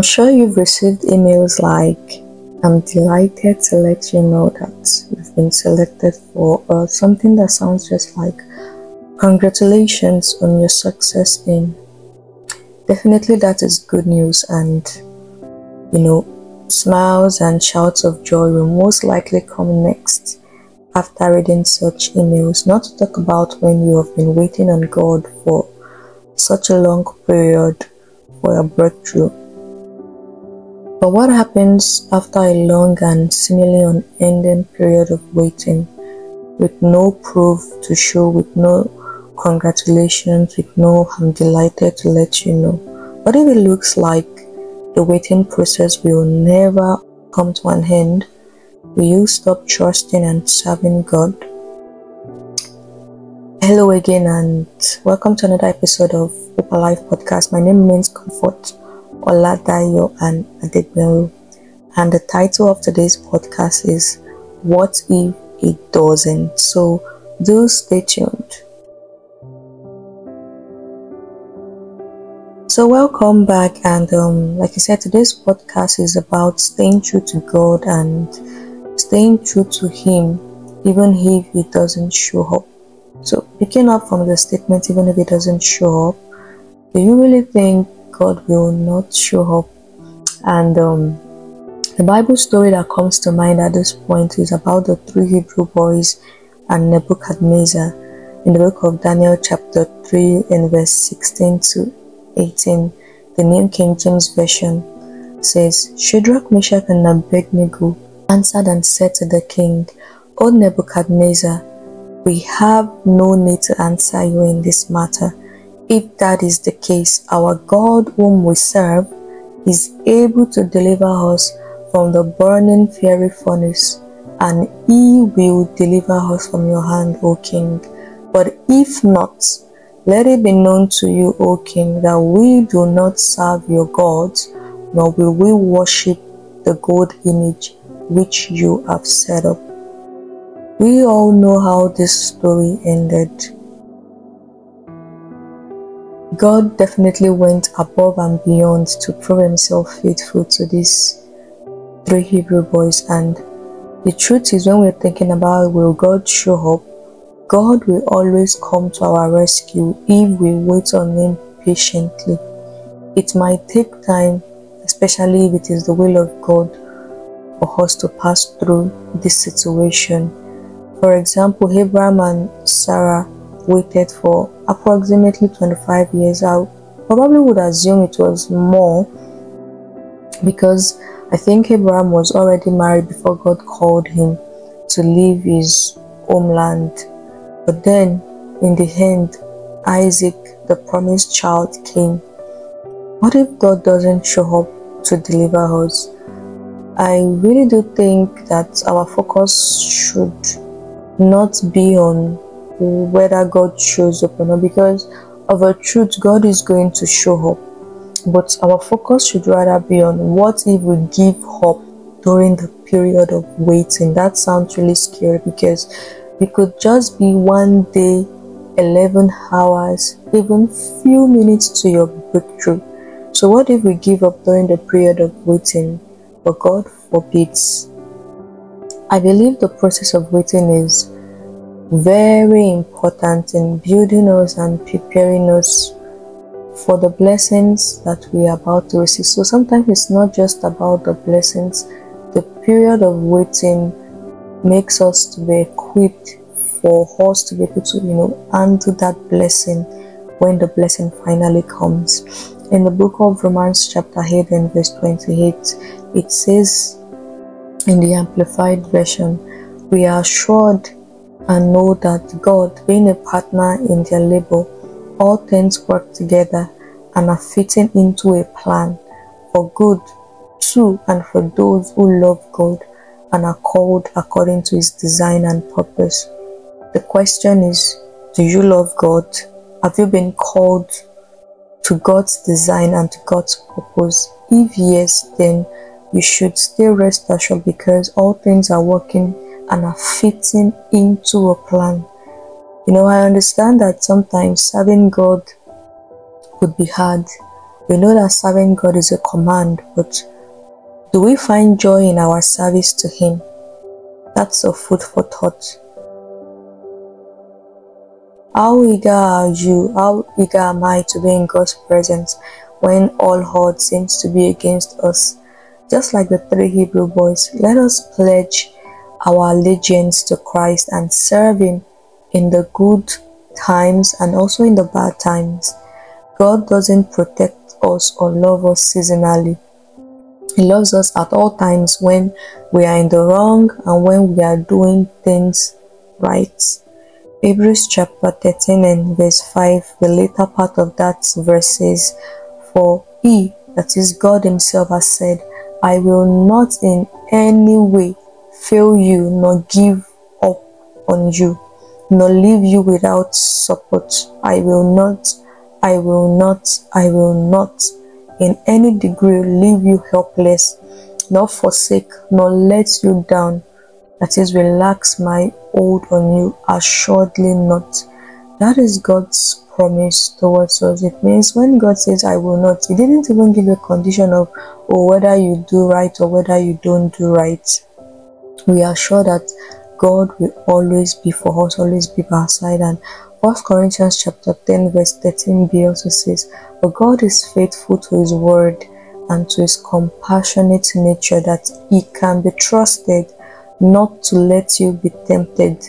I'm sure you've received emails like, I'm delighted to let you know that you've been selected for uh, something that sounds just like, congratulations on your success in. Definitely, that is good news, and you know, smiles and shouts of joy will most likely come next after reading such emails. Not to talk about when you have been waiting on God for such a long period for a breakthrough but what happens after a long and seemingly unending period of waiting, with no proof to show, with no congratulations, with no I'm delighted to let you know? What if it looks like the waiting process will never come to an end? Will you stop trusting and serving God? Hello again, and welcome to another episode of Hope Alive podcast. My name means comfort. Oladayo and Adegberu. And the title of today's podcast is What If It Doesn't? So do stay tuned. So welcome back and um, like I said today's podcast is about staying true to God and staying true to him even if he doesn't show up. So picking up from the statement even if he doesn't show up, do you really think God will not show up. And um, the Bible story that comes to mind at this point is about the three Hebrew boys and Nebuchadnezzar in the book of Daniel, chapter 3, and verse 16 to 18. The New King James Version says, Shadrach, Meshach, and Abednego answered and said to the king, O Nebuchadnezzar, we have no need to answer you in this matter. If that is the case, our God whom we serve is able to deliver us from the burning fiery furnace, and he will deliver us from your hand, O king. But if not, let it be known to you, O king, that we do not serve your gods, nor will we worship the gold image which you have set up. We all know how this story ended. God definitely went above and beyond to prove himself faithful to these three Hebrew boys. And the truth is, when we're thinking about will God show up, God will always come to our rescue if we wait on Him patiently. It might take time, especially if it is the will of God for us to pass through this situation. For example, Abraham and Sarah waited for approximately 25 years. I probably would assume it was more because I think Abraham was already married before God called him to leave his homeland. But then, in the end, Isaac, the promised child, came. What if God doesn't show up to deliver us? I really do think that our focus should not be on whether God shows up or not because of a truth God is going to show up. But our focus should rather be on what if we give up during the period of waiting. That sounds really scary because it could just be one day, 11 hours, even few minutes to your breakthrough. So what if we give up during the period of waiting? But God forbids. I believe the process of waiting is very important in building us and preparing us for the blessings that we are about to receive. So sometimes it's not just about the blessings, the period of waiting makes us to be equipped for us to be able to, you know, handle that blessing when the blessing finally comes. In the book of Romans, chapter 8 and verse 28, it says in the Amplified Version, We are assured and know that God, being a partner in their labor, all things work together and are fitting into a plan for good to and for those who love God and are called according to his design and purpose. The question is, do you love God? Have you been called to God's design and to God's purpose? If yes, then you should still rest assured because all things are working and are fitting into a plan. You know, I understand that sometimes serving God could be hard. We know that serving God is a command, but do we find joy in our service to Him? That's a food for thought. How eager are you? How eager am I to be in God's presence when all odds seems to be against us? Just like the three Hebrew boys, let us pledge our allegiance to Christ and serve Him in the good times and also in the bad times. God doesn't protect us or love us seasonally. He loves us at all times when we are in the wrong and when we are doing things right. Hebrews chapter 13 and verse 5, the later part of that verse says, For he, that is God himself, has said, I will not in any way fail you nor give up on you nor leave you without support. I will not, I will not, I will not in any degree leave you helpless, nor forsake, nor let you down. That is, relax my hold on you, assuredly not. That is God's promise towards us. It means when God says, I will not, He didn't even give a condition of or whether you do right or whether you don't do right. We are sure that God will always be for us, always be by our side. And 1 Corinthians chapter 10 verse 13b also says, But God is faithful to his word and to his compassionate nature that he can be trusted not to let you be tempted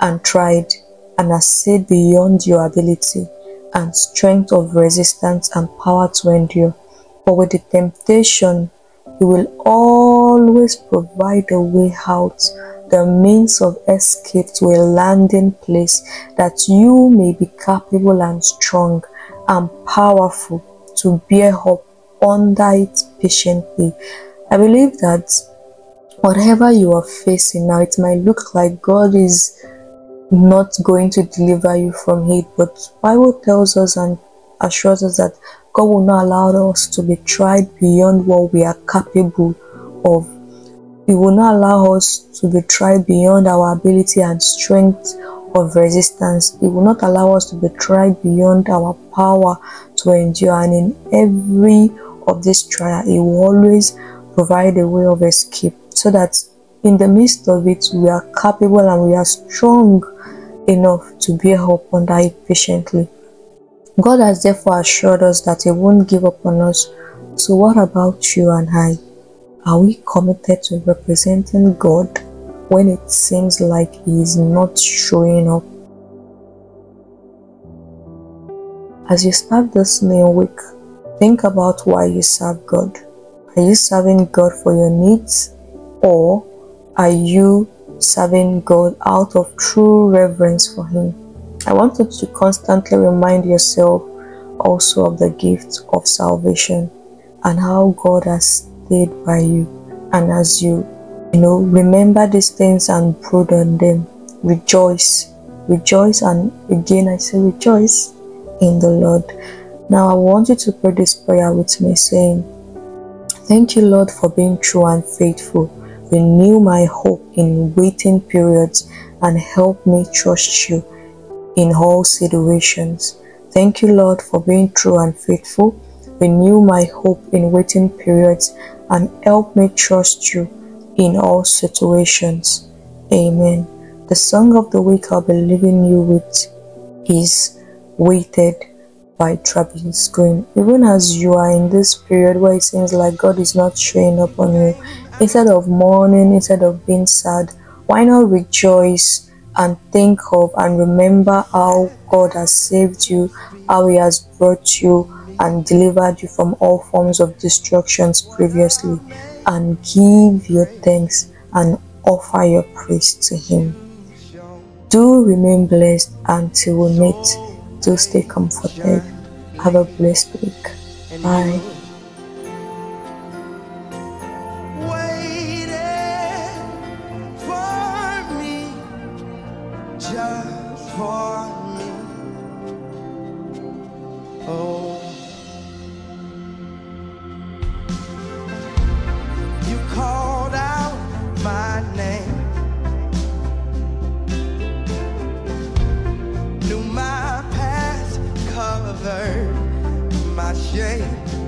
and tried and assayed beyond your ability and strength of resistance and power to endure. But with the temptation, he will always provide a way out the means of escape to a landing place that you may be capable and strong and powerful to bear up under it patiently. I believe that whatever you are facing now, it might look like God is not going to deliver you from it, but Bible tells us and assures us that God will not allow us to be tried beyond what we are capable of he will not allow us to be tried beyond our ability and strength of resistance. He will not allow us to be tried beyond our power to endure. And in every of this trial, He will always provide a way of escape so that in the midst of it, we are capable and we are strong enough to bear up under it patiently. God has therefore assured us that He won't give up on us. So, what about you and I? Are we committed to representing God when it seems like He is not showing up? As you start this new week, think about why you serve God. Are you serving God for your needs or are you serving God out of true reverence for Him? I want you to constantly remind yourself also of the gift of salvation and how God has stayed by you. And as you, you know, remember these things and brood on them, rejoice, rejoice, and again I say rejoice in the Lord. Now I want you to pray this prayer with me, saying, Thank you, Lord, for being true and faithful. Renew my hope in waiting periods and help me trust you in all situations. Thank you, Lord, for being true and faithful. Renew my hope in waiting periods and help me trust you in all situations. Amen. The song of the week I'll be leaving you with is Waited by Travis Greene. Even as you are in this period where it seems like God is not showing up on you, instead of mourning, instead of being sad, why not rejoice and think of and remember how God has saved you, how He has brought you and delivered you from all forms of destructions previously, and give your thanks and offer your praise to Him. Do remain blessed until we meet. Do stay comforted. Have a blessed week. Bye. Shame